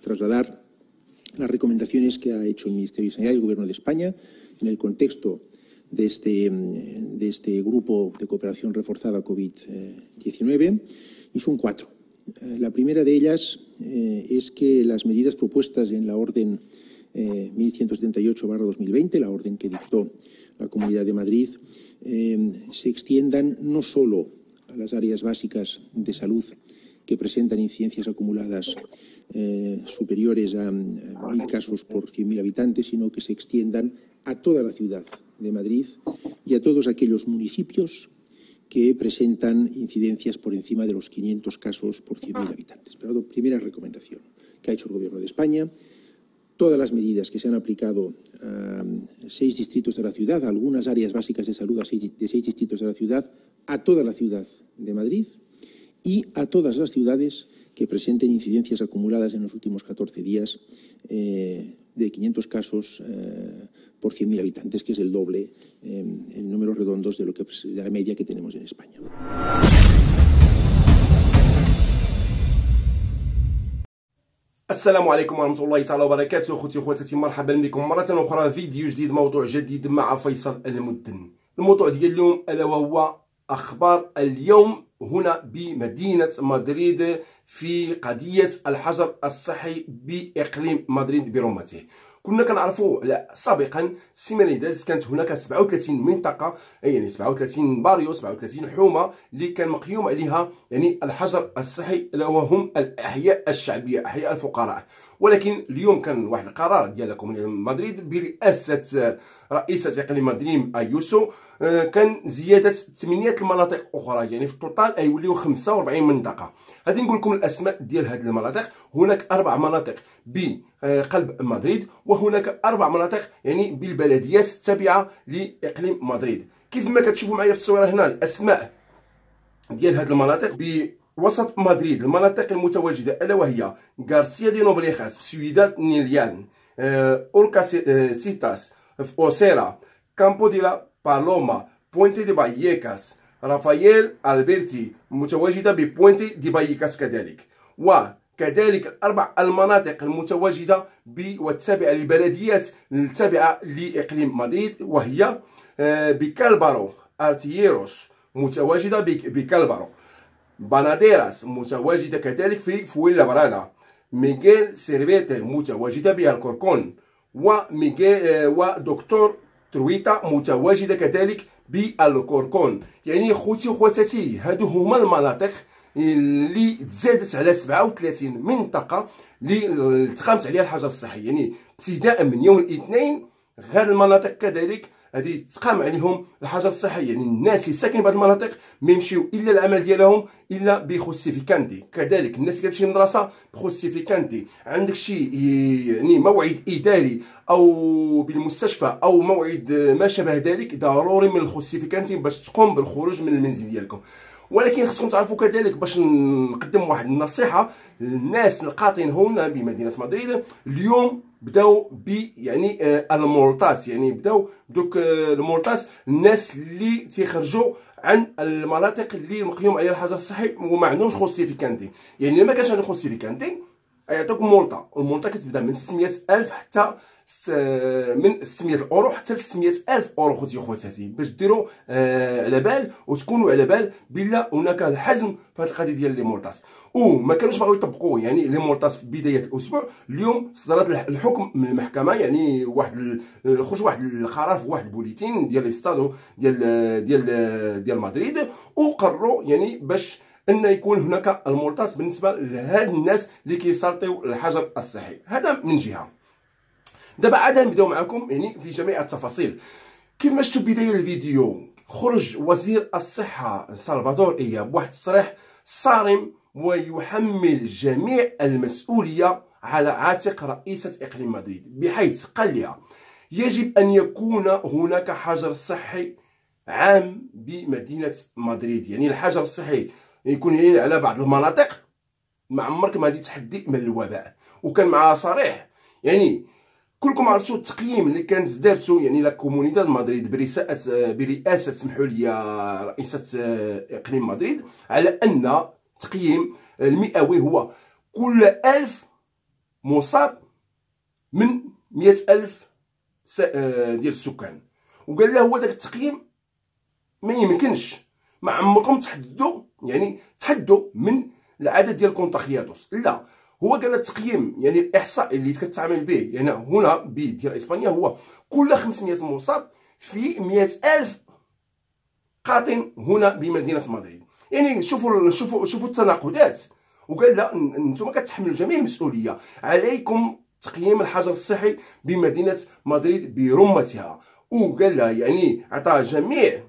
trasladar las recomendaciones que ha hecho el Ministerio de Sanidad y el Gobierno de España en el contexto de este, de este grupo de cooperación reforzada COVID-19 y son cuatro. Eh, la primera de ellas eh, es que las medidas propuestas en la orden 1178-2020, eh, la orden que dictó la Comunidad de Madrid, se extiendan no solo a las áreas básicas de salud que presentan incidencias acumuladas superiores a mil casos por 100.000 habitantes, sino que se extiendan a toda la ciudad de Madrid y a todos aquellos municipios que presentan incidencias por encima de los 500 casos por 100.000 habitantes. Pero primera recomendación que ha hecho el Gobierno de España, todas las medidas que se han aplicado a seis distritos de la ciudad, a algunas áreas básicas de salud de seis distritos de la ciudad, a toda la ciudad de Madrid y a todas las ciudades que presenten incidencias acumuladas en los últimos 14 días eh, de 500 casos eh, por 100.000 habitantes, que es el doble eh, en números redondos de, lo que, de la media que tenemos en España. السلام عليكم ورحمة الله تعالى وبركاته أخوتي وخواتاتي مرحبا بكم مرة أخرى فيديو جديد موضوع جديد مع فيصل المدن الموضوع ديال اليوم ألا وهو أخبار اليوم هنا بمدينة مدريد في قضية الحجر الصحي بإقليم مدريد برمته. كنا كنعرفوا سابقا السيمانه اللي دازت كانت هناك 37 منطقة يعني 37 باريو 37 حومة اللي كان مقيوم عليها يعني الحجر الصحي وهم الأحياء الشعبية أحياء الفقراء. ولكن اليوم كان واحد القرار ديال مدريد برئاسة رئيسه اقليم مدريد أيوسو آه، كان زيادة 8 المناطق أخرى يعني في التوتال أيوليو 45 منطقة. غادي نقول لكم الأسماء ديال هذه المناطق. هناك أربع مناطق بقلب مدريد وهناك أربع مناطق يعني بالبلديات التابعه لإقليم مدريد. كيف ما كتشوفوا معايا في الصورة هنا الأسماء ديال هذه المناطق بوسط مدريد. المناطق المتواجدة ألا وهي غارسيا دي نوبريخاس سويداد نيليان آه، اوركا آه، سيتاس أوسيرا كامبو دي لا بالوما بوينتي دي باييكاس رافائيل البرتي متواجده ببوينتي دي بايكاس كذلك وكذلك الاربع المناطق المتواجده والتابعه للبلديات التابعه لاقليم مدريد وهي بكالبارو ارتييروس متواجده بكالبارو باناديراس متواجده كذلك في فويلا برادا ميغيل سيرفيتي متواجده بالكوركون وميغيل ودكتور ترويتا متواجدة كذلك بالكوركون يعني خوتي وخواتاتي هادو هما المناطق اللي تزادت على 37 منطقة اللي تقامت عليها الحجر الصحي. يعني ابتداء من يوم الاثنين غير المناطق كذلك هذه تقام عليهم الحجر الصحي. يعني الناس اللي ساكنين بهذه المناطق ما يمشيو إلا العمل ديالهم إلا ب justificante كذلك الناس اللي كتمشي للمدرسة ب justificante عندك شي يعني موعد إداري أو بالمستشفى أو موعد ما شابه ذلك ضروري من ال justificante باش تقوم بالخروج من المنزل ديالكم. ولكن خصكم تعرفوا كذلك باش نقدم واحد النصيحة للناس القاطنين هنا بمدينة مدريد. اليوم بداو ب يعني آه المولطات يعني بداو بدوك آه المولطات الناس اللي تيخرجوا عن المناطق اللي مقيوم عليها الحجر الصحي وما عندهمش justificante يعني ما كانش عندهم justificante يعطوك multa وال multa كتبدا من 600 ألف حتى من 600 اورو حتى ل 600 ألف أورو خوتي وخواتاتي باش ديروا آه على بال وتكونوا على بال بلا هناك الحزم في هذه القضية ديال لي multas وما كانوش باغيو يطبقوا يعني لي multas في بداية الأسبوع اليوم صدرت الحكم من المحكمة يعني واحد خرج واحد القرار في واحد ال boletín ديال ال estado ديال ديال ديال مدريد وقرروا يعني باش إن يكون هناك المولطاس بالنسبة لهاد الناس اللي كيسلطيو الحجر الصحي. هذا من جهة. دابا عاد نبداو معكم يعني في جميع التفاصيل. كيف ما شفتوا بداية الفيديو خرج وزير الصحة سلفادور ايا بواحد التصريح صارم ويحمل جميع المسؤولية على عاتق رئيسة إقليم مدريد بحيث قال لها يجب أن يكون هناك حجر صحي عام بمدينة مدريد. يعني الحجر الصحي يكون يعني على بعض المناطق ما عمرك ما غادي تحدي من الوباء. وكان معاه صريح يعني كلكم عرفتوا التقييم اللي كانت دارتو يعني لا كومونيداد مدريد برئاسة برئاسة سمحوا لي رئيسه إقليم مدريد على أن تقييم المئوي هو كل ألف مصاب من مئة ألف آه، ديال السكان. وقال له هو داك التقييم ما يمكنش ما عمركم تحددوا يعني تحدوا من العدد ديال كونتاخياتوس لا هو قال التقييم يعني الإحصاء اللي كتعامل به يعني هنا بي ديال إسبانيا هو كل 500 مصاب في 100 ألف قاطن هنا بمدينة مدريد. يعني شوفوا شوفوا شوفوا التناقضات. وقال لا أنتم كتحملوا جميع المسؤولية. عليكم تقييم الحجر الصحي بمدينة مدريد برمتها. وقال لها يعني عطى جميع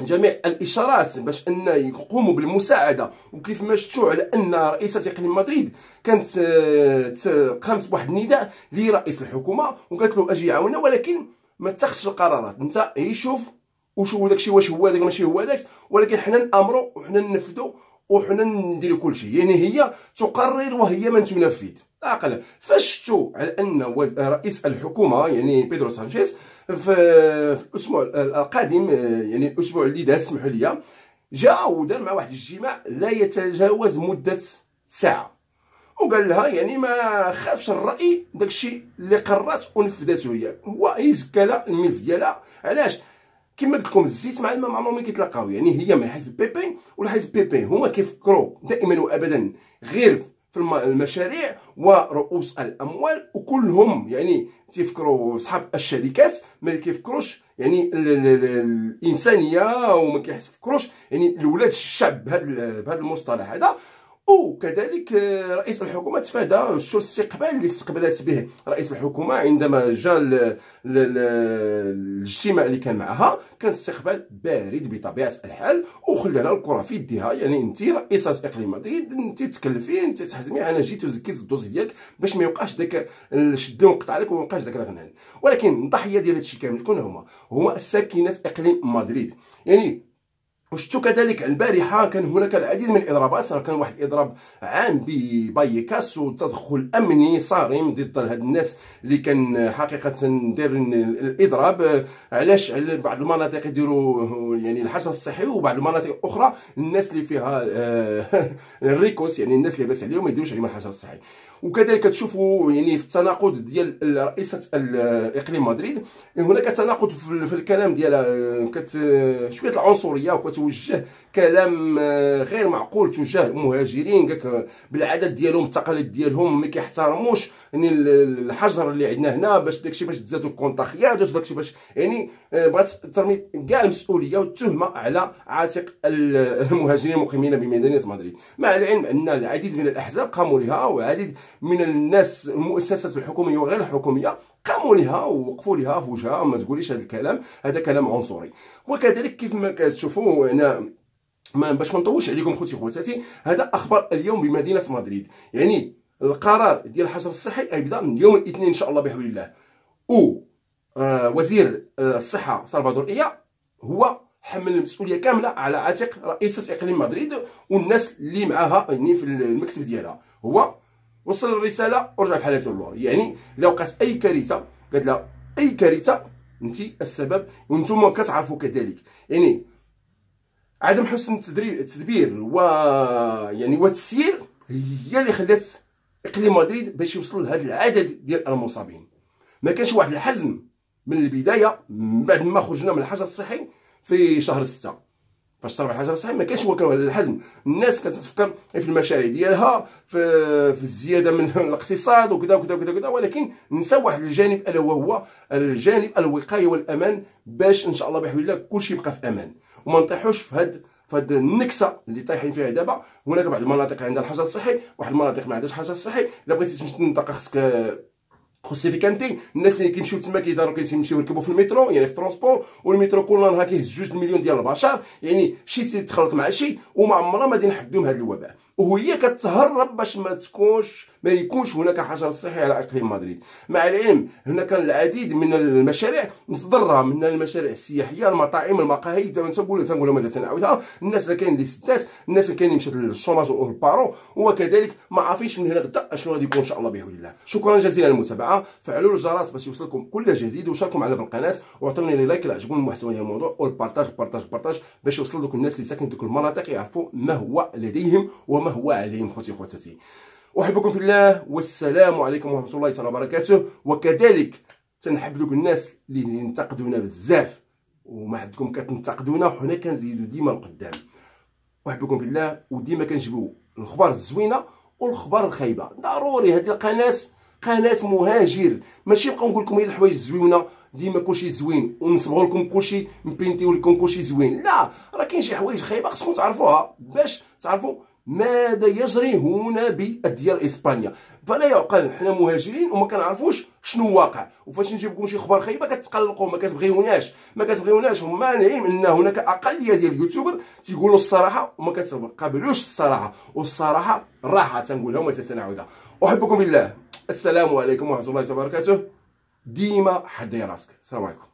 جميع الإشارات باش أن يقوموا بالمساعدة وكيف ما شفتوا على أن رئيسه اقليم مدريد كانت قامت بواحد النداء لرئيس الحكومة وقالت له أجي عاونا ولكن ما تاخذش القرارات. أنت يشوف وشوف داكشي واش هو داك ماشي هو داك ولكن حنا نامروا وحنا ننفذوا وحنا نديروا كل شيء. يعني هي تقرر وهي من تنفذ. عقل فاش شفتوا على أن رئيس الحكومة يعني بيدرو سانشيز في, الأسبوع القادم يعني الأسبوع اللي داز اسمحوا لي. جاء ودار مع واحد الاجتماع لا يتجاوز مدة ساعة. وقال لها يعني ما خافش الرأي داكشي اللي قررت ونفذته هي. هو يزكى لها الملف ديالها. علاش؟ كما قلت لكم الزيت مع الماء عمرهم ما كيتلاقاو. يعني هي من حزب بيبي ولا بيبي هما كيفكروا دائما وابدا غير في المشاريع ورؤوس الأموال وكلهم يعني تيفكروا اصحاب الشركات ما كيفكروش يعني الإنسانية وما كيفكروش يعني الاولاد الشعب بهذا المصطلح هذا. وكذلك رئيس الحكومة تفادى شو الاستقبال اللي استقبلت به رئيس الحكومة عندما جاء الاجتماع اللي كان معها. كان استقبال بارد بطبيعة الحال وخلانا الكرة في يديها يعني أنت رئيسه إقليم مدريد أنت تكلفي أنت تحزمي. أنا جيت وزكيت الدوسي ديالك باش ما يوقعش داك الشد ونقطع لك وما يوقعش داك الغنان ولكن الضحية ديال هادشي كامل شكون هما؟ هما الساكنات إقليم مدريد. يعني وشفتوا كذلك البارحة كان هناك العديد من الإضرابات كان واحد الإضراب عام ببايكاس وتدخل أمني صارم ضد هاد الناس اللي كان حقيقة داير الإضراب. علاش؟ على بعض المناطق يديروا يعني الحجر الصحي وبعض المناطق الاخرى الناس اللي فيها آه، الريكوس يعني الناس اللي لاباس عليهم ما يديروش عليهم الحجر الصحي. وكذلك تشوفوا يعني في التناقض ديال رئيسة إقليم مدريد هناك تناقض في الكلام ديالها كت شوية العنصرية وكتوجه كلام غير معقول تجاه المهاجرين قالك بالعدد ديالهم التقاليد ديالهم ما كيحترموش يعني الحجر اللي عندنا هنا باش داكشي باش تزادوا الكونطاخيات باش داكشي باش يعني بغات ترمي كاع المسؤولية والتهمه على عاتق المهاجرين المقيمين بمدينة مدريد. مع العلم أن العديد من الأحزاب قاموا لها وعديد من الناس المؤسسات الحكومية وغير الحكومية قاموا لها ووقفوا لها في وجهها ما تقوليش هذا الكلام هذا كلام عنصري. وكذلك كيف ما كتشوفوا هنا ما باش ما نطولش عليكم خوتي خواتاتي هذا أخبار اليوم بمدينة مدريد. يعني القرار ديال الحجر الصحي غيبدا من يوم الاثنين إن شاء الله بحول الله. و آه وزير آه الصحة سلفادور إيا هو حمل المسؤولية كاملة على عاتق رئيسه إقليم مدريد والناس اللي معاها يعني في المكتب ديالها. هو وصل الرسالة ورجع في حالته اللور يعني الا وقعت أي كارثة قالت لها أي كارثة انت السبب وأنتم كتعرفوا كذلك. يعني عدم حسن التدبير و يعني والتسيير هي اللي خلات إقليم مدريد باش يوصل لهذا العدد ديال المصابين. ما كانش واحد الحزم من البداية من بعد ما خرجنا من الحجر الصحي في شهر ستة. فاش طرح الحجر الصحي ما كانش هو كان الحزم. الناس كانت تفكر في المشاريع ديالها في في الزيادة من الاقتصاد وكذا وكذا وكذا وكذا ولكن نسى واحد الجانب ألا وهو الجانب الوقايه والأمان باش إن شاء الله بحول الله كلشي يبقى في أمان. وما نطيحوش في هاد فهاد النكسة اللي طايحين فيها دابا. هناك بعض المناطق عندها الحجر الصحي واحد المناطق ما عندهاش الحجر الصحي إلا بغيتي تمشي للمنطقه خصك كانتي الناس اللي كيمشيو تما كيداروا كيمشيو يركبوا في المترو يعني في ال transport والمترو كل نهار كيهز جوج المليون ديال البشر يعني شي تيتخلط مع شي وما عمرنا ما غادي نحدوا من هذا الوباء. وهي كتهرب باش ما تكونش ما يكونش هناك حجر صحي على إقليم مدريد. مع العلم هنا كان العديد من المشاريع مصدرها من المشاريع السياحية المطاعم المقاهي دابا تنقول تنقولها مازال تنعاودها الناس اللي كاين اللي سداس الناس اللي كاين مشات لل chômage وال paro وكذلك ما عارفينش من هنا غدا اشنو غادي يكون إن شاء الله بإذن الله. شكرا جزيلا للمتابعه فعلوا الجرس باش يوصلكم كل جديد. وشاركوا معنا في القناة. واعطوني لي لايك الا المحتوى ديال الموضوع. والبارطاج بارطاج بارطاج باش يوصل لكم الناس اللي ساكنين في المناطق يعرفوا ما هو لديهم وما هو عليهم خوتي خواتاتي أحبكم في الله والسلام عليكم ورحمة الله تعالى وبركاته. وكذلك تنحب دوك الناس اللي ينتقدونا بزاف وما عندكم كتنتقدونا وحنا كنزيدو ديما القدام أحبكم في الله وديما كنجيبو الاخبار الزوينة والاخبار الخايبة. ضروري هذه القناة قناة مهاجر. ماشي نبقى نقول لكم غير الحوايج الزوينة. ديما كلشي زوين. ونصبغوا لكم كلشي نبينتيو لكم كلشي زوين. لا راه كاين شي حوايج خايبة خصكم تعرفوها. باش تعرفوا ماذا يجري هنا بالديار إسبانيا؟ فلا يعقل حنا مهاجرين وما كنعرفوش شنو واقع. وفاش نجيب لكم شي خبر خايبة كتقلقوا ما كتبغيوناش ما كتبغيوناش. هم مانعين إن هناك اقليه ديال اليوتيوبر تيقولوا الصراحة وما كتقابلوش الصراحة. والصراحة راحة تنقولها وما تتناعدها أحبكم بالله السلام عليكم ورحمة الله وبركاته. ديما حدي راسك. السلام عليكم.